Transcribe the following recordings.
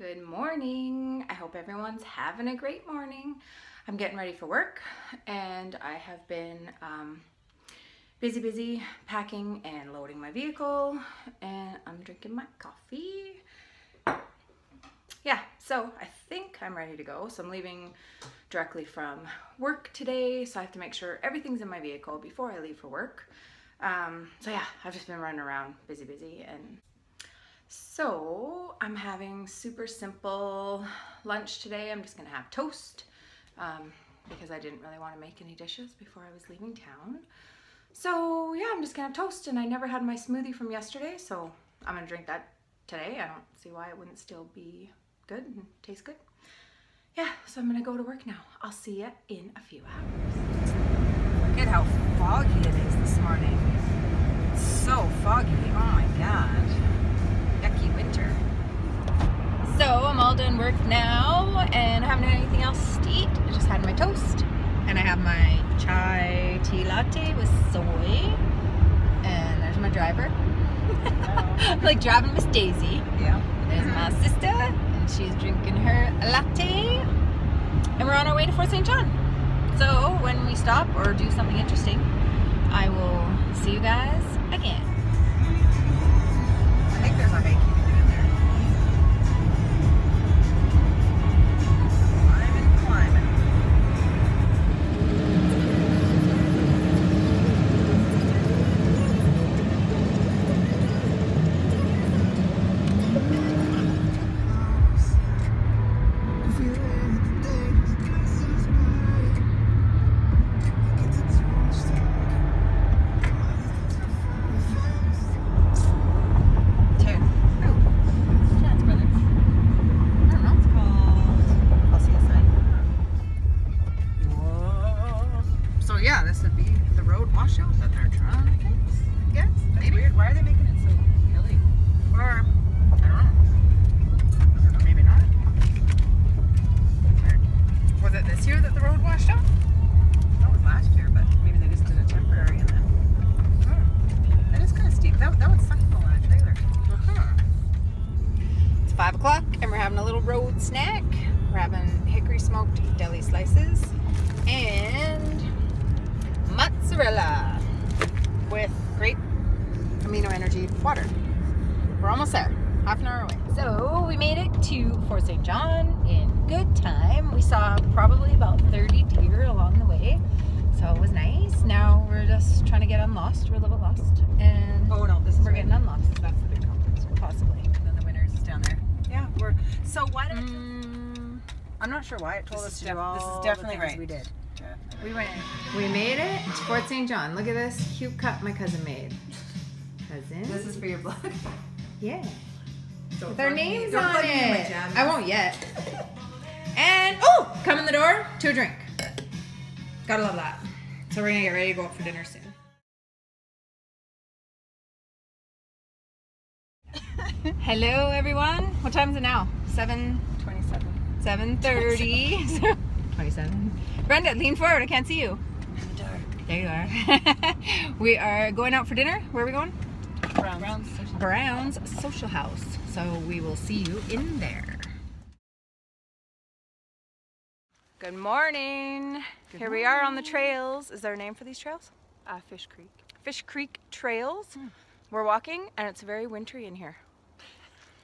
Good morning. I hope everyone's having a great morning. I'm getting ready for work and I have been um, busy, busy packing and loading my vehicle and I'm drinking my coffee. Yeah, so I think I'm ready to go. So I'm leaving directly from work today. So I have to make sure everything's in my vehicle before I leave for work. Um, so yeah, I've just been running around busy, busy and so I'm having super simple lunch today. I'm just gonna have toast um, because I didn't really want to make any dishes before I was leaving town. So yeah, I'm just gonna have toast and I never had my smoothie from yesterday, so I'm gonna drink that today. I don't see why it wouldn't still be good and taste good. Yeah, so I'm gonna go to work now. I'll see you in a few hours. Look at how foggy it is this morning. It's so foggy. Oh my god. Yucky winter. So I'm all done work now and I haven't had anything else to eat. I just had my toast and I have my chai tea latte with soy. And there's my driver. like driving Miss Daisy. Yeah. There's my sister and she's drinking her latte. And we're on our way to Fort St. John. So when we stop or do something interesting, I will see you guys again. Smoked deli slices and mozzarella with great amino energy water. We're almost there, half an hour away. So we made it to Fort St. John in good time. We saw probably about 30 deer along the way. So it was nice. Now we're just trying to get unlost. We're a little bit lost. And Oh no, this is we're right. getting unlost. That's the big conference. Possibly. And then the winners down there. Yeah, we're. So why did? Mm, I'm not sure why it told this us to do all. This is definitely right. We did. Yeah. We went. We made it. It's Fort St. John. Look at this cute cup my cousin made. Cousin. This is for your blog. Yeah. Don't With their names on it. I won't yet. and oh, come in the door to a drink. Gotta love that. So we're gonna get ready to go out for dinner soon. Hello everyone. What time is it now? 7:27. 7.30. 27. Brenda, lean forward. I can't see you. There you are. we are going out for dinner. Where are we going? Browns. Brown's Social House. So we will see you in there. Good morning. Here we are on the trails. Is there a name for these trails? Uh, Fish Creek. Fish Creek Trails. We're walking and it's very wintry in here.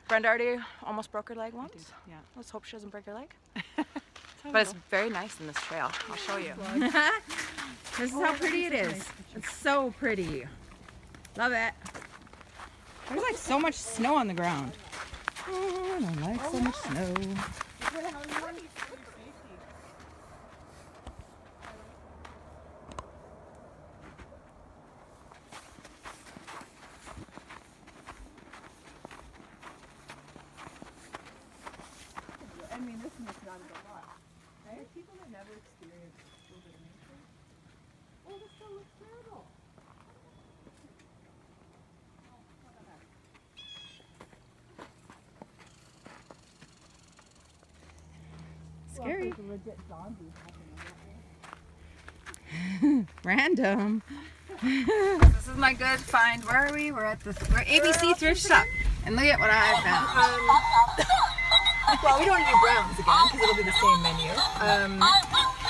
Brenda already almost broke her leg once. Yeah. Let's hope she doesn't break her leg. But it's very nice in this trail. I'll show you. this is how oh, pretty it is. It's so pretty. Love it. There's like so much snow on the ground. Oh, I don't like so much snow. Oh, Scary. Well, Random. this is my good find. Where are we? We're at the we're ABC uh, thrift shop. And look at what I found. Um, well, we don't do browns again because it'll be the same menu. Um,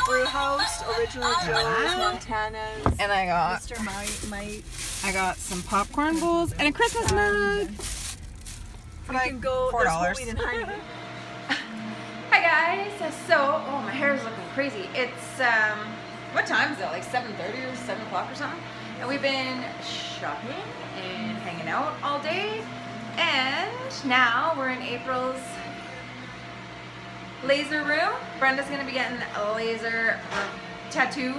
Brewhouse, Original Joe's, Montana's. And I got Mr. Mite, I got some popcorn bowls and a Christmas um, mug. We can go. $4 guys. So, oh, my hair is looking crazy. It's um, what time is it? Like 7:30 or 7 o'clock or something. And we've been shopping and hanging out all day. And now we're in April's laser room. Brenda's gonna be getting a laser tattoo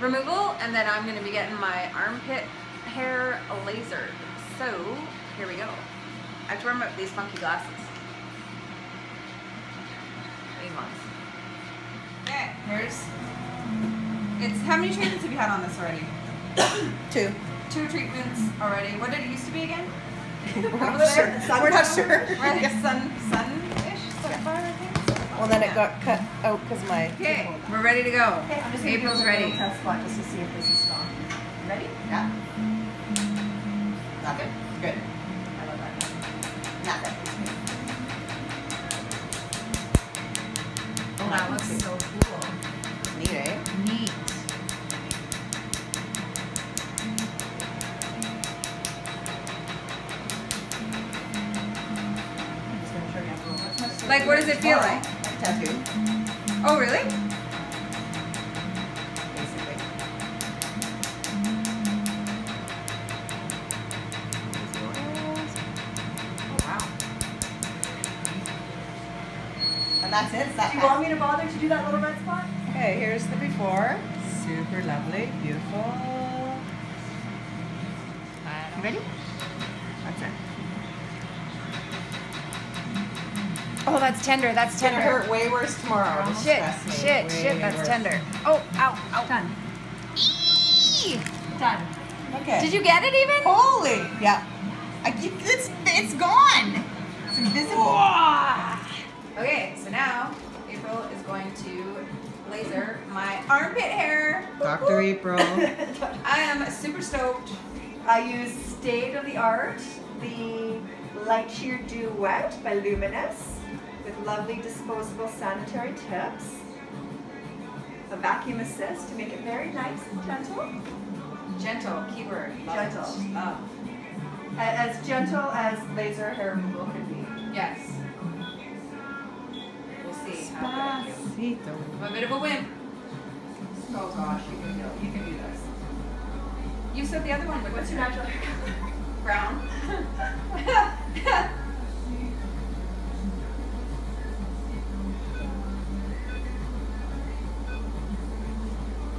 removal, and then I'm gonna be getting my armpit hair lasered. So here we go. I have to wear my, these funky glasses. These ones. Okay. It's how many treatments have you had on this already? Two. Two treatments already. What did it used to be again? We're not sure. We're not sure. Right, sun, sun-ish, sunfire, I think. Well, then it got cut out because my. Okay, we're ready to go. Okay, I'm just April's do ready. Test spot just to see if this is strong. Ready? Yeah. Nothing? Good. I love that. Nothing. Oh, that looks so cool. Like, what does it feel like? Like tattoo, Oh, really? basically. Oh, wow. And that's it, it's that Do you fast. want me to bother to do that little red spot? Okay, here's the before. Super lovely, beautiful. You ready? Oh, that's tender. That's It's gonna tender. hurt way worse tomorrow. Just Shit, me. shit, Way shit. That's worse. tender. Oh, ow, ow. Done. Eee! Done. Okay. Did you get it even? Holy! Yeah. I keep, it's, it's gone. It's invisible. Okay, so now April is going to laser my armpit hair. Dr. April. I am super stoked. I use state of the art, the Light Sheer Dew Wet by Lumenis with lovely disposable sanitary tips. A vacuum assist to make it very nice and gentle. Gentle, keyword. Love. Gentle. Love. As gentle as laser hair removal can be. Yes. We'll see how I do. I'm a bit of a wimp. Oh gosh, you can do You can do this. You said the other one. But what's your natural hair color? Brown.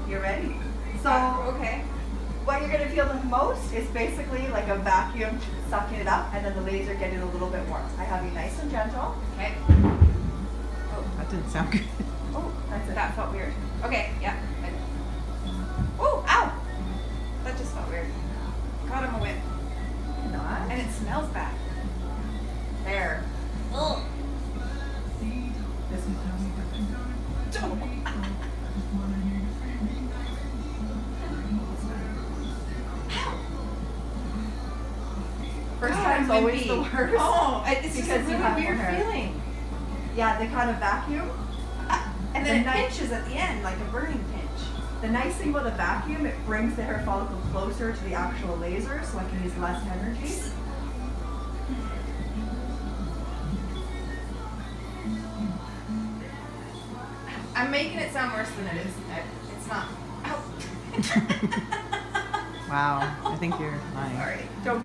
You're ready. So okay. what you're gonna feel the most is basically like a vacuum sucking it up and then the laser getting a little bit warm. I have you nice and gentle. Okay. Oh. That didn't sound good. Oh, that's it. That felt weird. Okay, yeah. Oh, ow! That just felt weird. God, I'm a wimp. Smells bad. There. Ugh. First God, time's always wimpy. the worst. Oh, it's just a Because really weird feeling. Yeah, they kind of vacuum. And The then it pinches at the end, like a burning pinch. The nice thing about the vacuum, it brings the hair follicle closer to the actual laser, so I can use less energy. I'm making it sound worse than it is. I- It's not. Ow. Wow, I think you're lying. Sorry. Don't.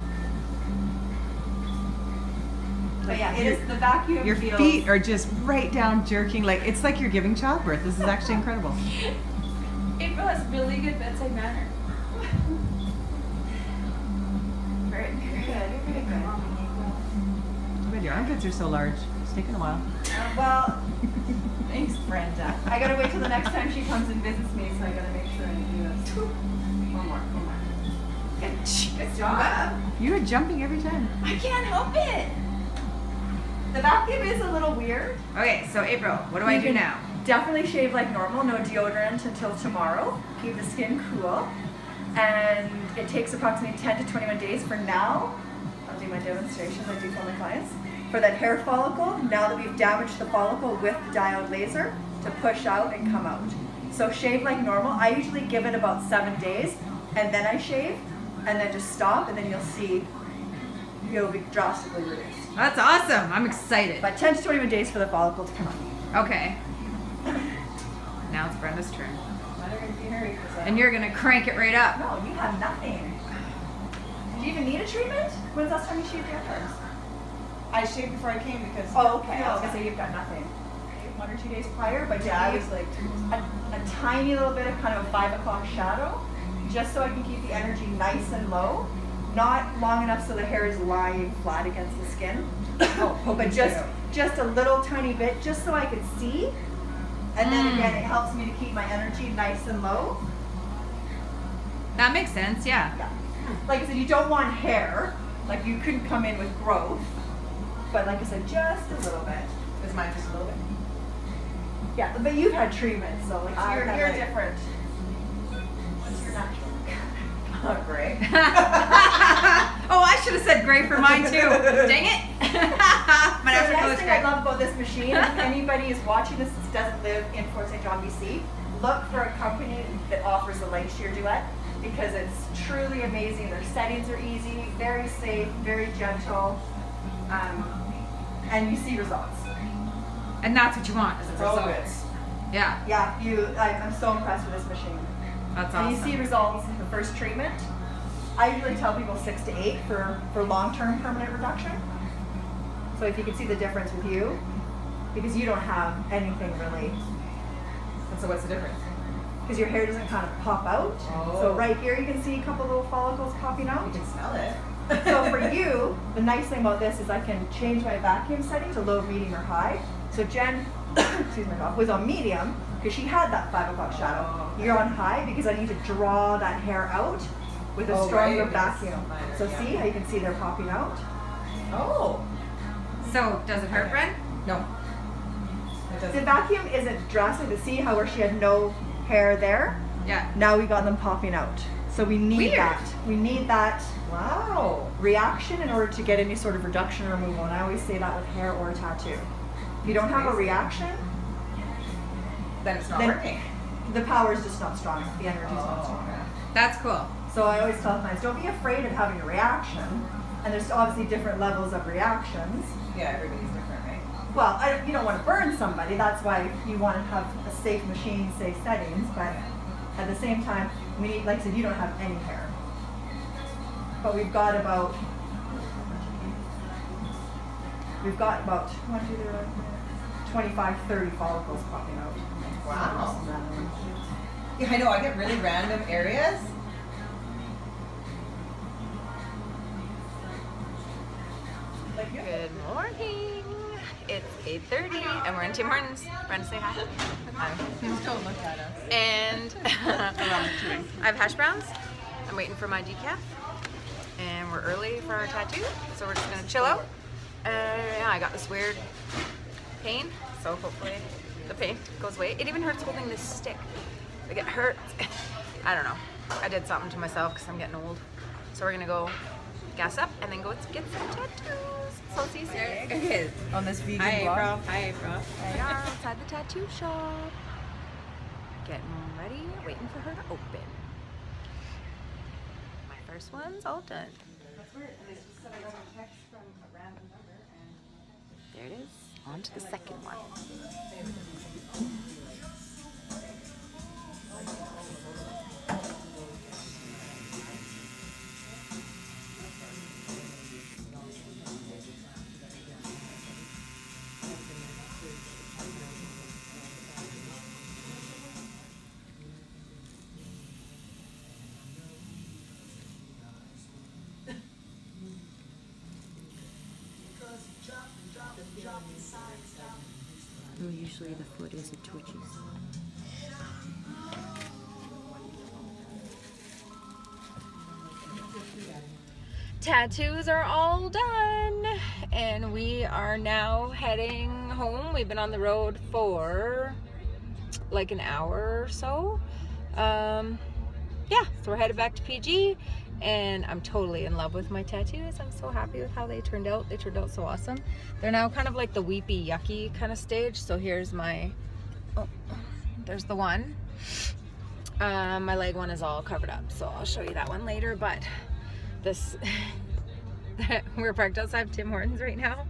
But yeah, it is the vacuum. Your feels, feet are just right down jerking. Like it's like you're giving childbirth. This is actually incredible. April has really good bedside manner. very, very good. Very good. But your armpits are so large. It's taking a while. Well, Thanks, Brenda. I gotta wait till the next time she comes and visits me, so I gotta make sure I do this. One more, one more. Good, good job. You are jumping every time. I can't help it. The vacuum is a little weird. Okay, so April, what do I do now? Definitely shave like normal, no deodorant until tomorrow. Keep the skin cool. And it takes approximately 10 to 21 days for now. I'll do my demonstrations I do for my clients. For that hair follicle, now that we've damaged the follicle with the diode laser, to push out and come out. So shave like normal. I usually give it about seven days and then I shave and then just stop and then you'll see you'll be drastically reduced. That's awesome. I'm excited. But 10 to 21 days for the follicle to come out. Okay. Now it's Brenda's turn. And you're gonna crank it right up. No, you have nothing. Do you even need a treatment? When's the last time you shaved your arms? I shaved before I came because. Oh, okay. I was gonna say you've got nothing. One or two days prior, but Yeah, I was like. a, a tiny little bit of kind of a five o'clock shadow, just so I can keep the energy nice and low, not long enough so the hair is lying flat against the skin, Oh, but just just a little tiny bit, just so I could see. And then Mm. again, it helps me to keep my energy nice and low. That makes sense, yeah. Yeah. Like I said, you don't want hair. Like you couldn't come in with growth. But like I said, just a little bit. Is mine just a little bit? Yeah, but you've had treatment, so like I've you're, you're like- different. What's your natural? Oh, great. oh, I should have said gray for mine too. Dang it. My So the natural nice color's thing I love about this machine, if anybody is watching this that doesn't live in Fort St. John, BC, look for a company that offers the LightSheer Duet because it's truly amazing. Their settings are easy, very safe, very gentle, um, and you see results. And that's what you want is results. Yeah, Yeah, you. I, I'm so impressed with this machine. that's awesome. And you see results in the first treatment. I usually tell people six to eight for, for long-term permanent reduction. So if you can see the difference with you, because you don't have anything really, And so what's the difference? because your hair doesn't kind of pop out. So Oh. right here you can see a couple little follicles popping out. You can smell it. So for you, the nice thing about this is I can change my vacuum setting to low, medium, or high. So Jen, excuse my dog, was on medium because she had that five o'clock shadow. Oh. You're on high because I need to draw that hair out with a Oh, stronger right, vacuum. minor, So yeah. see how you can see they're popping out? Oh. So, does it hurt, Bren? No. The vacuum isn't drastic to see how where she had no hair there. Yeah. Now we got them popping out. So we need Weird. that. We need that Wow. reaction in order to get any sort of reduction or removal. And I always say that with hair or a tattoo. If you don't have a reaction, Then it's not Then- working. the power is just not strong enough. The energy is not Oh, strong enough. That's cool. So I always tell clients, don't be afraid of having a reaction. And there's obviously different levels of reactions. Yeah, everybody's different, right? Well, I, you don't want to burn somebody. That's why you want to have a safe machine, safe settings. But at the same time, we need, like I said, you don't have any hair. But we've got about, we've got about one, two, three, 25, 30 follicles popping out. Wow. Yeah, I know. I get really random areas. Good morning. It's 8.30 and we're in Tim Hortons. Brenda, say hi. Hi. Don't look at us. And I have hash browns. I'm waiting for my decaf. And we're early for our tattoo, so we're just gonna chill out. Uh, yeah, I got this weird pain, so hopefully the pain goes away. It even hurts holding this stick. Like it hurts. I don't know. I did something to myself because I'm getting old. So we're gonna go gas up and then go get some tattoos. So see you soon. Okay. On this vegan Hi, vlog. April. Hi, April. We are outside the tattoo shop. Getting ready, waiting for her to open. My first one's all done. There it is. On to the second one. The foot is, it twitches. tattoos are all done and we are now heading home. We've been on the road for like an hour or so. Um yeah so we're headed back to pg and I'm totally in love with my tattoos. I'm so happy with how they turned out. They turned out so awesome. They're now kind of like the weepy, yucky kind of stage. So here's my, oh, there's the one. Um, my leg one is all covered up, so I'll show you that one later. But this, we're parked outside Tim Hortons right now.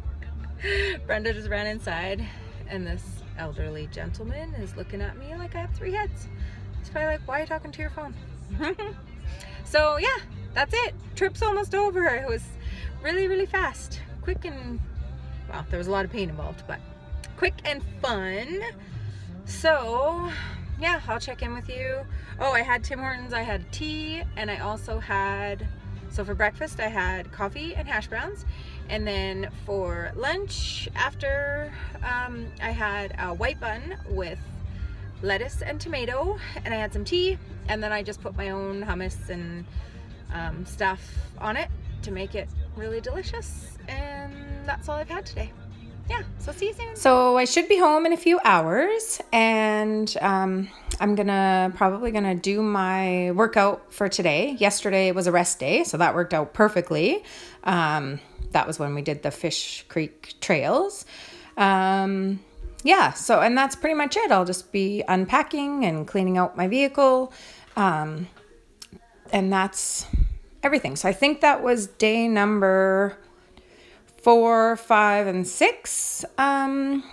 Brenda just ran inside, and this elderly gentleman is looking at me like I have three heads. He's probably like, why are you talking to your phone? so yeah, that's it. Trip's almost over. It was really, really fast. Quick and, well, there was a lot of pain involved, but quick and fun. So yeah, I'll check in with you. Oh, I had Tim Hortons, I had tea, and I also had, so for breakfast I had coffee and hash browns. And then for lunch after, um, I had a white bun with lettuce and tomato, and I had some tea, and then I just put my own hummus and um, stuff on it to make it really delicious. And that's all I've had today yeah, so see you soon. So I should be home in a few hours, and um, I'm gonna probably gonna do my workout for today. Yesterday was a rest day, so that worked out perfectly. Um, that was when we did the Fish Creek trails. Um, yeah, so and that's pretty much it. I'll just be unpacking and cleaning out my vehicle, um, and that's everything. So I think that was day number four, five, and six. Um,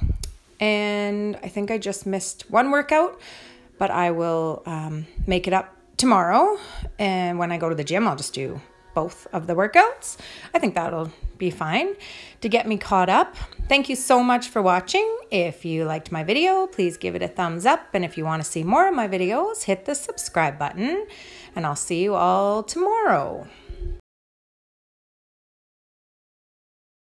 and I think I just missed one workout, but I will um, make it up tomorrow. And when I go to the gym, I'll just do both of the workouts. I think that'll be fine to get me caught up. Thank you so much for watching. If you liked my video, please give it a thumbs up. And if you want to see more of my videos, hit the subscribe button. And I'll see you all tomorrow.